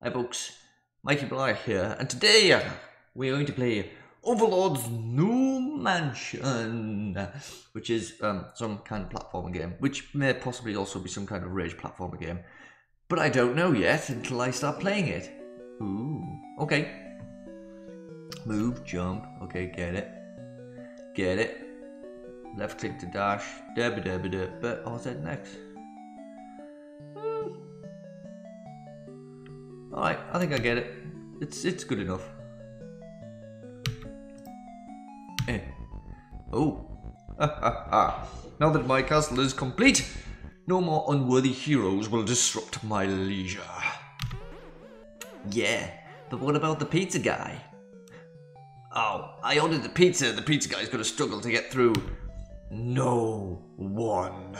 Hi folks, Mikey Blighe here, and today uh, we're going to play Overlord's New Mansion, which is um, some kind of platformer game, which may possibly also be some kind of rage platformer game, but I don't know yet until I start playing it. Ooh, okay. Move, jump, okay, get it. Get it. Left click to dash, dabba dabba dabba, but what's that next? Alright, I think I get it. It's it's good enough. Eh. Oh. now that my castle is complete, no more unworthy heroes will disrupt my leisure. Yeah, but what about the pizza guy? Oh, I ordered the pizza. The pizza guy's gonna struggle to get through. No one.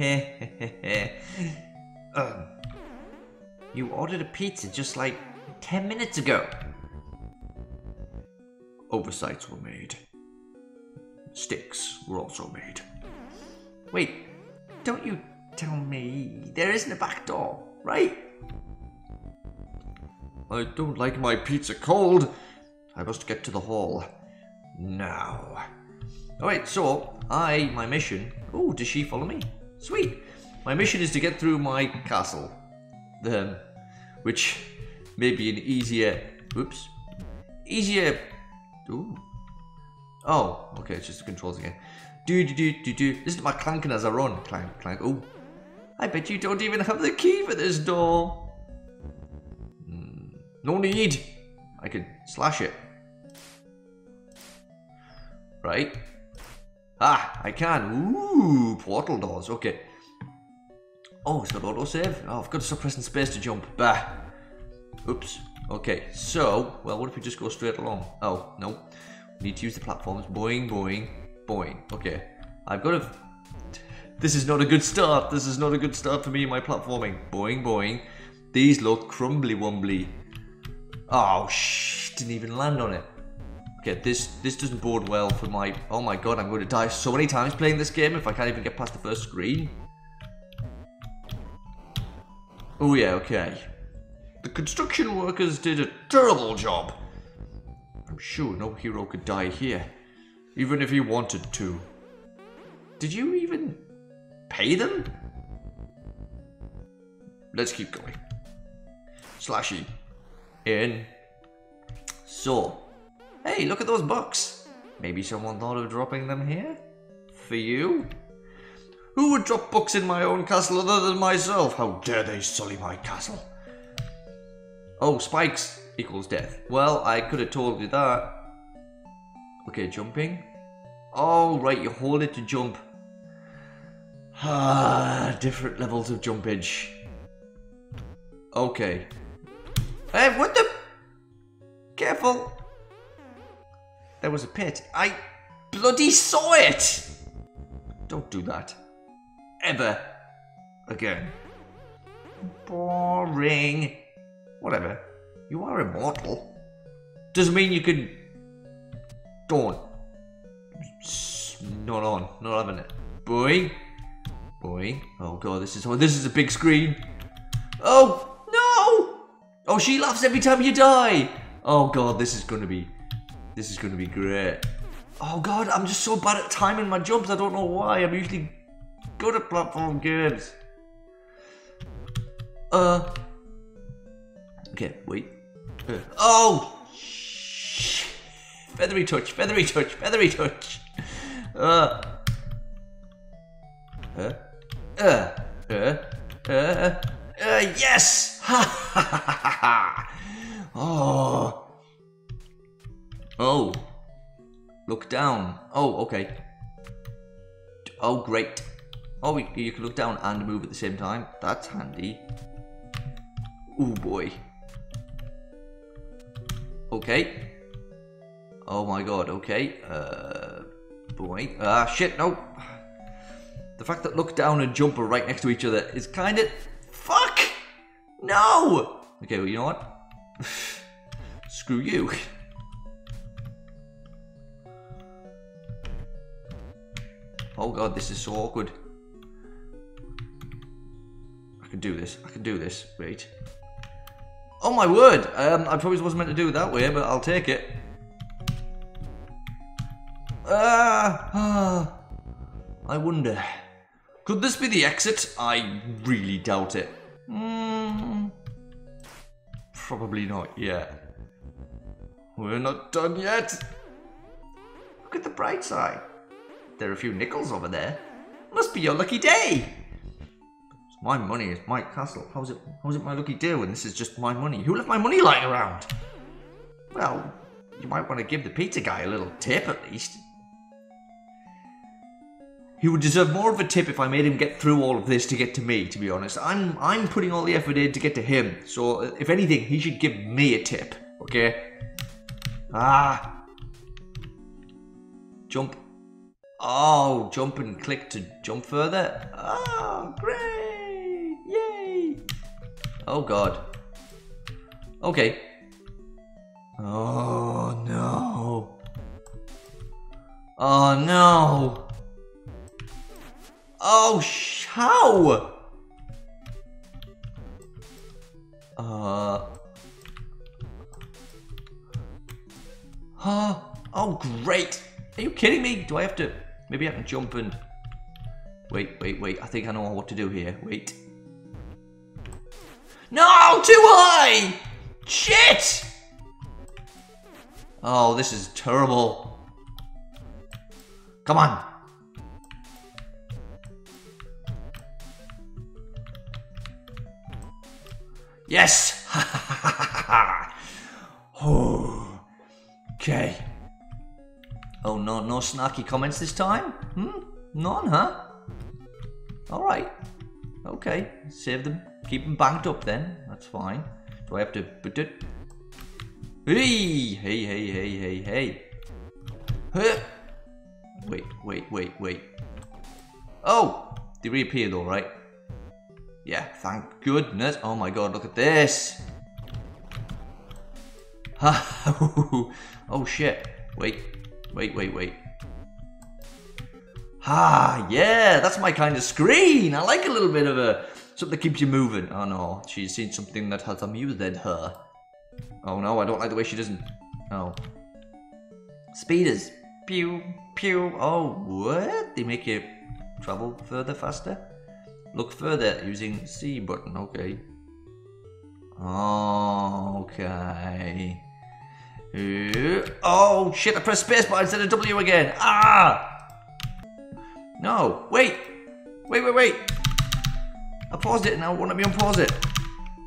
um, you ordered a pizza just like 10 minutes ago. Oversights were made. Sticks were also made. Wait, don't you tell me there isn't a back door, right? I don't like my pizza cold. I must get to the hall. Now. Alright, so I, my mission. Oh, does she follow me? Sweet. My mission is to get through my castle. Um, which may be an easier... Oops. Easier. Ooh. Oh, okay, it's just the controls again. Do do do do do. Listen to my clanking as I run. Clank, clank. Oh. I bet you don't even have the key for this door. Hmm, no need. I can slash it. Right. Ah, I can. Ooh, portal doors. Okay. Oh, it's got autosave. Oh, I've got to stop pressing space to jump. Bah. Oops. Okay, so, well, what if we just go straight along? Oh, no. We need to use the platforms. Boing, boing, boing. Okay. I've got to... This is not a good start. This is not a good start for me, my platforming. Boing, boing. These look crumbly wumbly. Oh, shh. Didn't even land on it. Okay, this this doesn't bode well for my... Oh my god, I'm going to die so many times playing this game if I can't even get past the first screen. Oh yeah, okay. The construction workers did a terrible job. I'm sure no hero could die here, even if he wanted to. Did you even pay them? Let's keep going. Slashy. In. So. Hey, look at those books. Maybe someone thought of dropping them here? For you? Who would drop books in my own castle other than myself? How dare they sully my castle? Oh, spikes equals death. Well, I could have told you that. Okay, jumping. Oh, right, you hold it to jump. Ah, different levels of jumpage. Okay. Hey, what the? Careful. There was a pit. I bloody saw it! Don't do that. Ever. Again. Boring. Whatever. You are immortal. Doesn't mean you can... Don't. Not on. Not having it. Boy. Boy. Oh god, this is... Oh, this is a big screen. Oh, no! Oh, she laughs every time you die. Oh god, this is gonna be... This is gonna be great. Oh god, I'm just so bad at timing my jumps. I don't know why. I'm usually good to platform games. Uh. Okay, wait. Uh, oh! Feathery touch, feathery touch, feathery touch. Uh. Uh. Uh. Uh. Uh. uh yes! Ha ha ha ha ha! Oh. Oh. Look down. Oh, okay. Oh, great. Oh, you can look down and move at the same time. That's handy. Oh boy. Okay. Oh my god, okay. Uh, boy. Ah, shit, no. The fact that look down and jump are right next to each other is kind of... Fuck! No! Okay, well, you know what? Screw you. Oh god, this is so awkward. Can do this. I can do this. Wait. Oh my word! Um, I probably wasn't meant to do it that way, but I'll take it. Ah, ah. I wonder. Could this be the exit? I really doubt it. Hmm. probably not yet. We're not done yet. Look at the bright side. There are a few nickels over there. Must be your lucky day. My money. is my castle. How's it? How's it my lucky deal when this is just my money? Who left my money lying around? Well, you might want to give the pizza guy a little tip at least. He would deserve more of a tip if I made him get through all of this to get to me, to be honest. I'm I'm putting all the effort in to get to him. So if anything, he should give me a tip, okay? Ah. Jump. Oh, jump and click to jump further. Oh, great. Oh god. Okay. Oh no. Oh no. Oh, sh how? Uh. Huh? Oh, great. Are you kidding me? Do I have to... Maybe I can jump and... Wait, wait, wait. I think I know what to do here. Wait. No! Too high! Shit! Oh, this is terrible. Come on. Yes! oh. Okay. Oh, no, no snarky comments this time? Hmm? None, huh? Alright. Okay. Save them. Keep them banked up then. That's fine. Do I have to... Hey! Hey, hey, hey, hey, hey. Huh. Wait, wait, wait, wait. Oh! They reappeared alright. Yeah, thank goodness. Oh my god, look at this. oh shit. Wait, wait, wait, wait. Ah, yeah, that's my kind of screen. I like a little bit of a something that keeps you moving. Oh no, she's seen something that has amused her. Oh no, I don't like the way she doesn't. Oh. Speeders. Pew, pew. Oh, what? They make you travel further faster? Look further using C button, okay. Oh, okay. Oh shit, I pressed spacebar instead of W again. Ah! No, wait. Wait, wait, wait. I paused it and now, won't let me unpause it.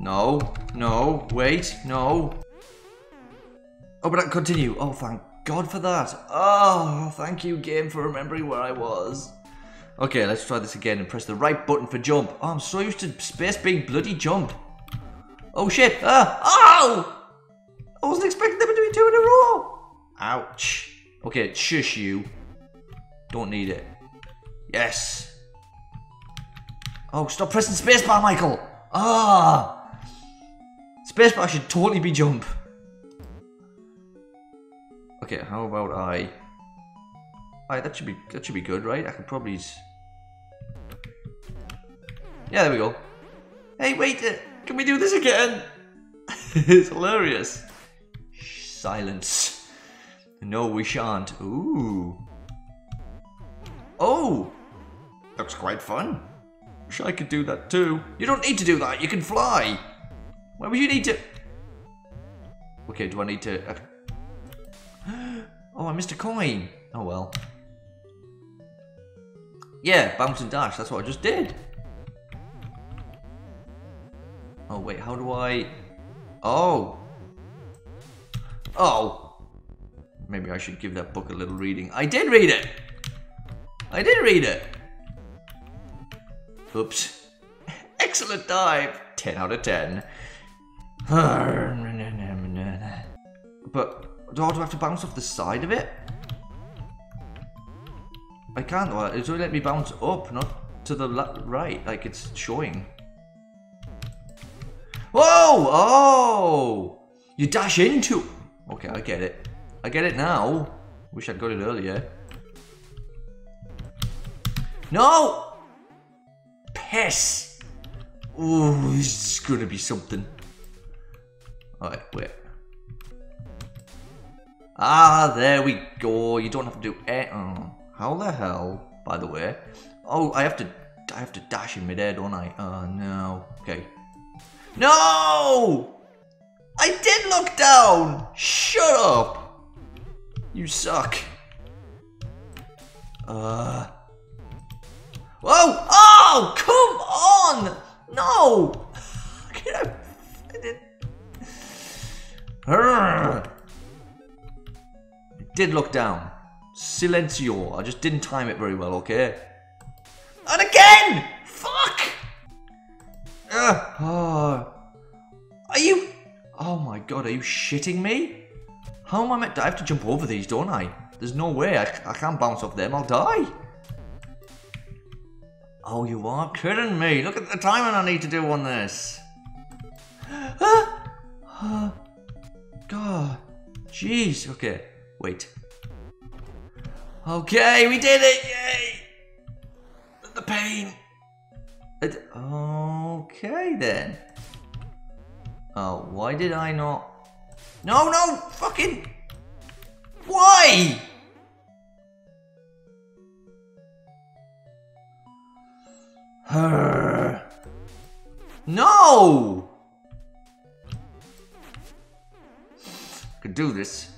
No, no, wait, no. Oh, but I can continue. Oh, thank God for that. Oh, thank you, game, for remembering where I was. Okay, let's try this again and press the right button for jump. Oh, I'm so used to space being bloody jump. Oh shit! Ah! Oh! I wasn't expecting them to be two in a row! Ouch. Okay, shush you. Don't need it. Yes. Oh, stop pressing spacebar, Michael! Ah! Spacebar should totally be jump. Okay, how about I... Alright, that should be that should be good, right? I could probably yeah, there we go. Hey, wait, uh, can we do this again? it's hilarious. Silence. No, we shan't. Ooh. Oh! Looks quite fun. Wish I could do that too. You don't need to do that, you can fly. Why would you need to... Okay, do I need to... Oh, I missed a coin. Oh well. Yeah, bounce and dash, that's what I just did. Oh, wait, how do I... Oh! Oh! Maybe I should give that book a little reading. I did read it! I did read it! Oops. Excellent dive! 10 out of 10. But, do I have to bounce off the side of it? I can't, it's only let me bounce up, not to the right, like it's showing. Whoa! Oh! You dash into... Okay, I get it. I get it now. Wish I'd got it earlier. No! Piss! Ooh, this is gonna be something. Alright, wait. Ah, there we go. You don't have to do it. Oh, how the hell, by the way? Oh, I have to I have to dash in midair, don't I? Oh no. Okay. No! I did look down! Shut up! You suck. Uh. Whoa! Oh! Come on! No! I did look down. Silencio. I just didn't time it very well, okay? And again! Fuck! Uh, oh. Are you... Oh my god, are you shitting me? How am I meant to... I have to jump over these, don't I? There's no way. I, I can't bounce off them. I'll die. Oh, you are kidding me. Look at the timing I need to do on this. God. Jeez. Okay. Wait. Okay, we did it. Yay. The pain. Okay, then. Oh, why did I not... No, no, fucking... Why? No! Could do this.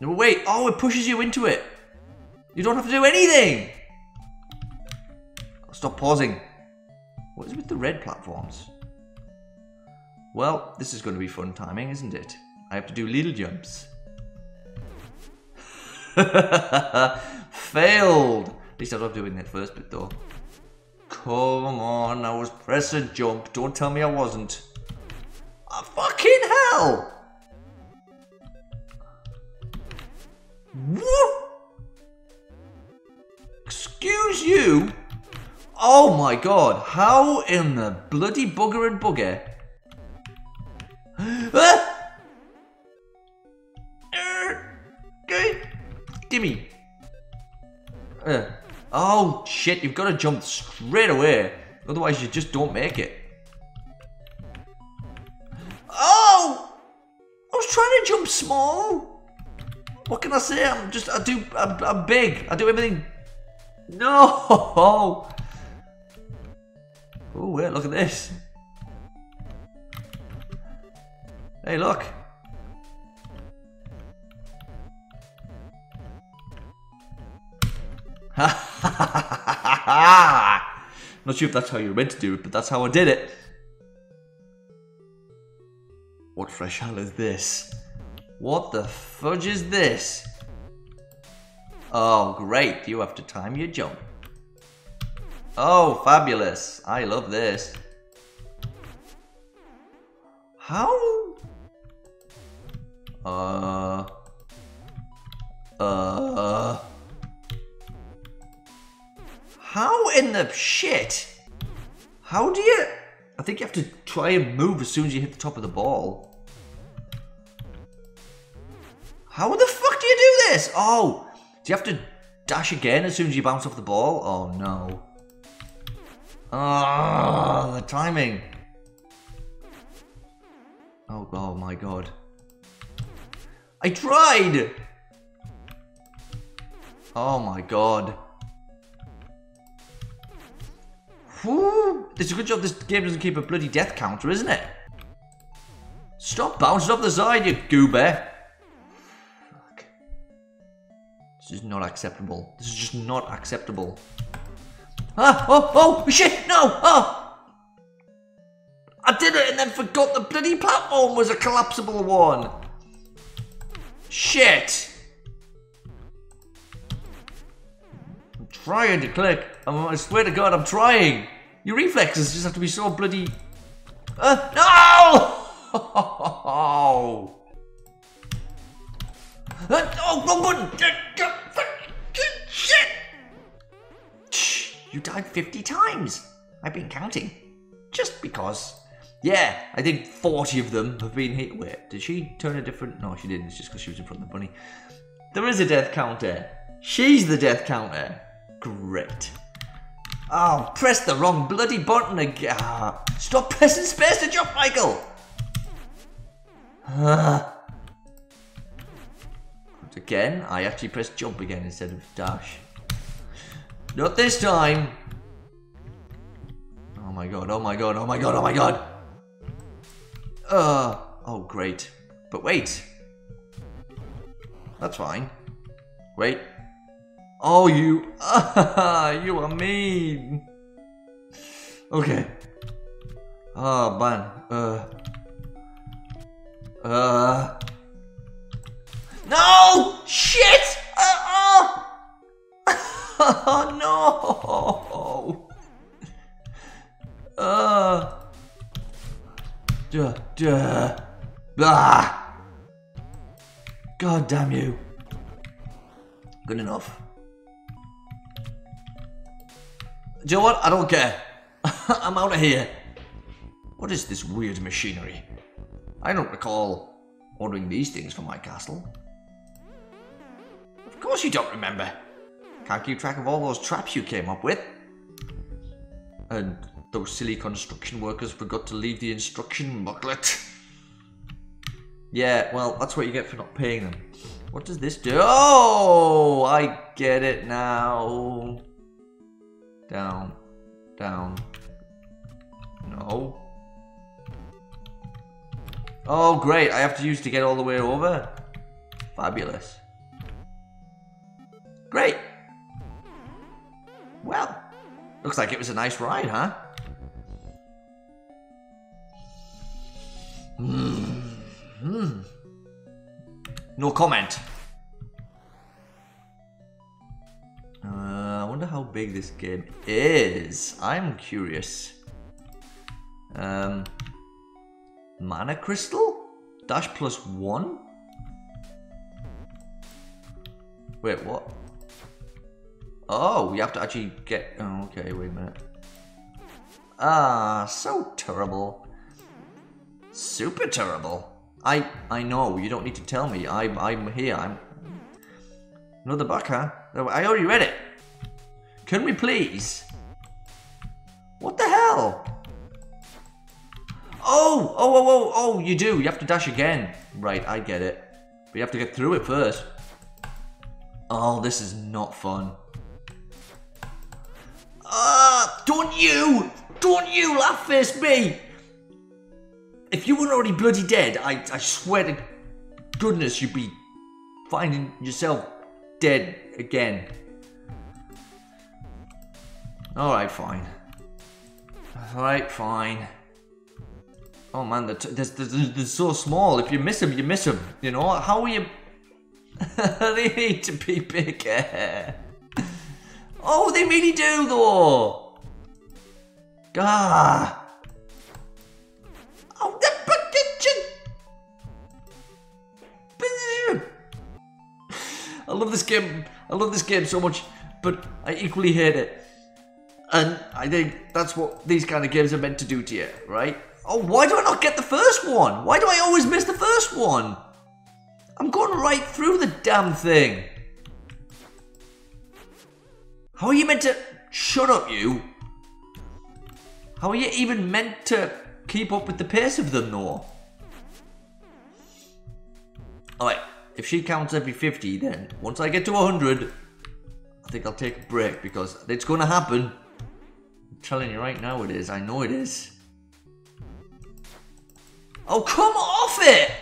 No, wait. Oh, it pushes you into it. You don't have to do anything. Oh, stop pausing. What is with the red platforms? Well, this is going to be fun timing, isn't it? I have to do little jumps. Failed! At least I love doing that first bit though. Come on, I was pressing jump. Don't tell me I wasn't. Oh, fucking hell! What? Excuse you? Oh my god, how in the bloody bugger and bugger? ah! Uh, gimme. Uh. Oh, shit, you've got to jump straight away. Otherwise, you just don't make it. Oh! I was trying to jump small. What can I say? I'm just, I do, I'm, I'm big. I do everything. No! Oh, wait, look at this. Hey, look. Sure if that's how you're meant to do it, but that's how I did it. What fresh hell is this? What the fudge is this? Oh, great. You have to time your jump. Oh, fabulous. I love this. How? Uh... Uh... How in the shit? How do you... I think you have to try and move as soon as you hit the top of the ball. How the fuck do you do this? Oh, do you have to dash again as soon as you bounce off the ball? Oh no. Oh, the timing. Oh, oh my god. I tried! Oh my god. Whew. It's a good job this game doesn't keep a bloody death counter, isn't it? Stop bouncing off the side, you goober. Fuck. This is not acceptable. This is just not acceptable. Ah, oh, oh, shit, no, oh. I did it and then forgot the bloody platform was a collapsible one. Shit. I'm trying to click. I swear to God, I'm trying. Your reflexes just have to be so bloody... Uh, no! oh, oh, wrong button! You died 50 times. I've been counting. Just because. Yeah, I think 40 of them have been hit. Wait, did she turn a different... No, she didn't. It's just because she was in front of the bunny. There is a death counter. She's the death counter. Great. Oh, press the wrong bloody button again. Stop pressing space to jump, Michael! Ah. Again, I actually pressed jump again instead of dash. Not this time! Oh my god, oh my god, oh my god, oh my god! Uh, oh great. But wait. That's fine. Wait. Oh, you. you are mean. Okay. Oh, man. Uh. Uh. No! Shit! Uh, oh! no! Uh. Duh, duh. Blah! God damn you. Good enough. Do you know what? I don't care. I'm out of here. What is this weird machinery? I don't recall ordering these things for my castle. Of course you don't remember. Can't keep track of all those traps you came up with. And those silly construction workers forgot to leave the instruction booklet. Yeah, well, that's what you get for not paying them. What does this do? Oh, I get it now. Down, down. No. Oh, great. I have to use to get all the way over. Fabulous. Great. Well, looks like it was a nice ride, huh? Hmm. No comment. Big this game is. I'm curious. Um, mana crystal? Dash plus one? Wait, what? Oh, we have to actually get... Oh, okay, wait a minute. Ah, so terrible. Super terrible. I I know, you don't need to tell me. I'm I'm here. I'm Another book, huh? I already read it. Can we please? What the hell? Oh, oh, oh, oh, oh, you do. You have to dash again. Right, I get it. But you have to get through it first. Oh, this is not fun. Ah, uh, don't you, don't you laugh face me. If you weren't already bloody dead, I, I swear to goodness you'd be finding yourself dead again. Alright, fine. Alright, fine. Oh man, they're, they're, they're, so small. If you miss them, you miss them. You know, how are you... they need to be bigger. oh, they really do though. Gah. Oh, the I love this game. I love this game so much, but I equally hate it. And I think that's what these kind of games are meant to do to you, right? Oh, why do I not get the first one? Why do I always miss the first one? I'm going right through the damn thing. How are you meant to... Shut up, you. How are you even meant to keep up with the pace of them, though? Alright, if she counts every 50, then once I get to 100, I think I'll take a break because it's going to happen. Telling you right now it is. I know it is. Oh, come off it!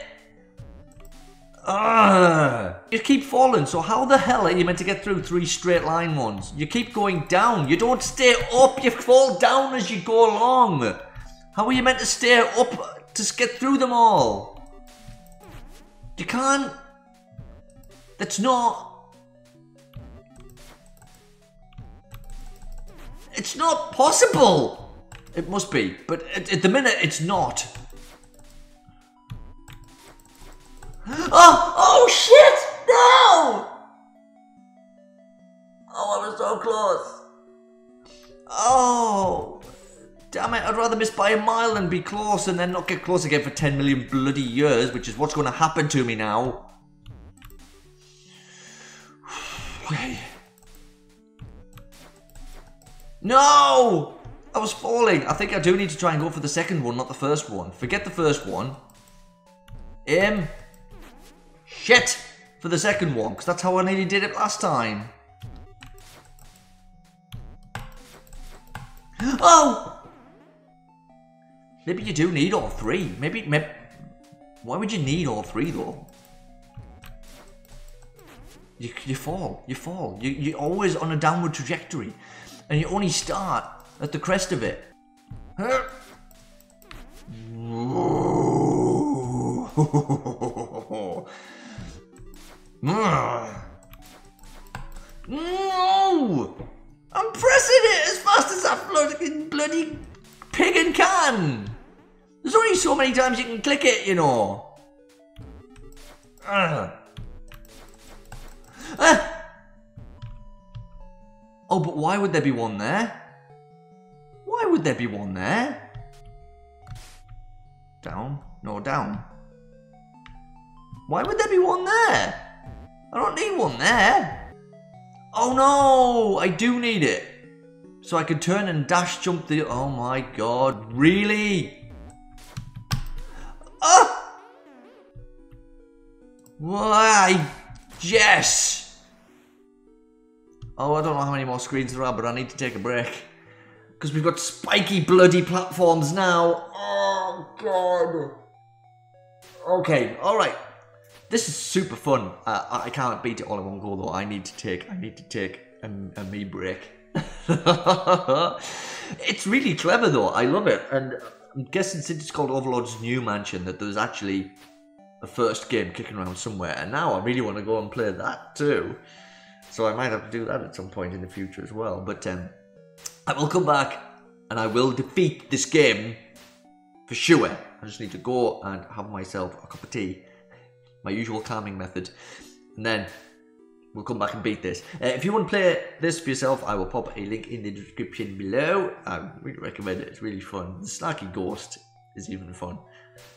Ugh. You keep falling, so how the hell are you meant to get through three straight line ones? You keep going down. You don't stay up. You fall down as you go along. How are you meant to stay up to get through them all? You can't. That's not. It's not possible. It must be, but at, at the minute it's not. Oh, oh shit! No! Oh, I was so close. Oh. Damn it, I'd rather miss by a mile than be close and then not get close again for 10 million bloody years, which is what's going to happen to me now. okay. No! I was falling. I think I do need to try and go for the second one, not the first one. Forget the first one. Aim. Shit! For the second one, because that's how I nearly did it last time. Oh! Maybe you do need all three. Maybe, maybe... Why would you need all three, though? You, you fall. You fall. You, you're always on a downward trajectory. And you only start at the crest of it. No! I'm pressing it as fast as that bloody, bloody can! There's only so many times you can click it, you know. Uh. Ah! Oh, but why would there be one there? Why would there be one there? Down? No, down. Why would there be one there? I don't need one there. Oh no, I do need it. So I can turn and dash jump the... Oh my god, really? Ah! Why? Yes! Oh, I don't know how many more screens there are, but I need to take a break. Because we've got spiky bloody platforms now. Oh god. Okay, alright. This is super fun. Uh, I can't beat it all in one go though. I need to take I need to take a, a me break. it's really clever though. I love it. And I'm guessing since it's called Overlord's New Mansion that there's actually a first game kicking around somewhere. And now I really want to go and play that too. So I might have to do that at some point in the future as well. But um, I will come back and I will defeat this game for sure. I just need to go and have myself a cup of tea my usual calming method. And then we'll come back and beat this. Uh, if you want to play this for yourself, I will pop a link in the description below. I really recommend it. It's really fun. The Snarky Ghost is even fun.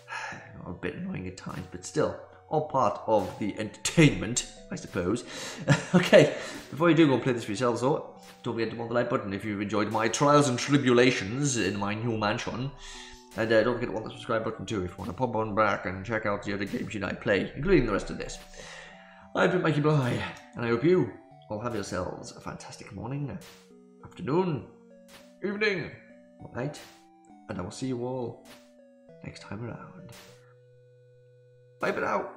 a bit annoying at times, but still, all part of the entertainment, I suppose. okay, before you do go and play this for yourself, though, don't forget to hit the like button if you've enjoyed my trials and tribulations in my new mansion. And uh, don't forget to hit the subscribe button too if you want to pop on back and check out the other games you might play, including the rest of this. I've been Mikey Blighe, and I hope you all have yourselves a fantastic morning, afternoon, evening, or night, and I will see you all next time around. Bye for now.